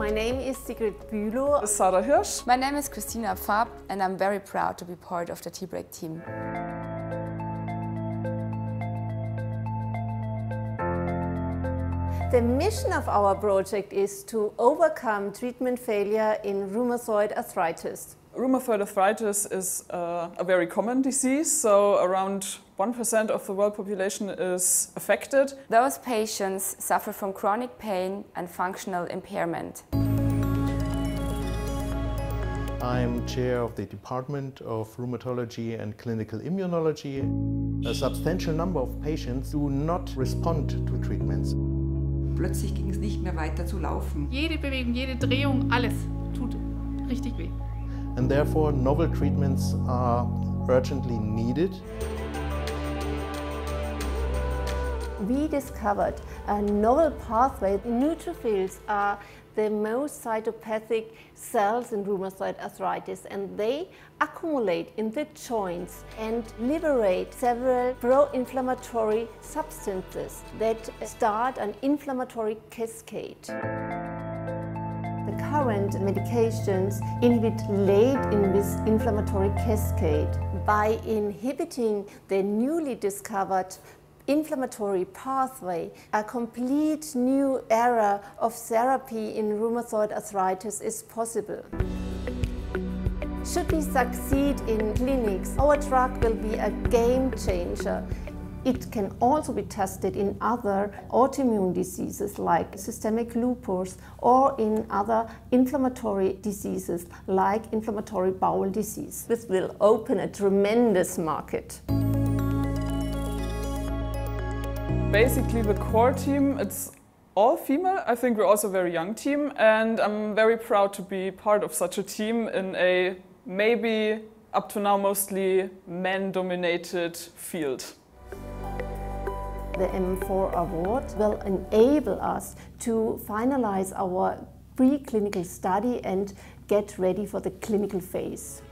My name is Sigrid Bülow. Sarah Hirsch. My name is Christina Pfab and I'm very proud to be part of the TBrake team. The mission of our project is to overcome treatment failure in rheumatoid arthritis. Rheumatoid arthritis is uh, a very common disease, so around 1% of the world population is affected. Those patients suffer from chronic pain and functional impairment. I'm chair of the Department of Rheumatology and Clinical Immunology. A substantial number of patients do not respond to treatments. Plötzlich ging es nicht mehr weiter zu laufen. Jede Bewegung, jede Drehung, alles tut richtig weh. And therefore novel treatments are urgently needed. We discovered a novel pathway. Neutrophils are the most cytopathic cells in rheumatoid arthritis and they accumulate in the joints and liberate several pro-inflammatory substances that start an inflammatory cascade. The current medications inhibit late in this inflammatory cascade. By inhibiting the newly discovered inflammatory pathway, a complete new era of therapy in rheumatoid arthritis is possible. Should we succeed in clinics, our drug will be a game changer. It can also be tested in other autoimmune diseases like systemic lupus or in other inflammatory diseases like inflammatory bowel disease. This will open a tremendous market. Basically the core team, it's all female. I think we're also a very young team and I'm very proud to be part of such a team in a maybe up to now mostly men-dominated field. The M4 award will enable us to finalize our preclinical study and get ready for the clinical phase.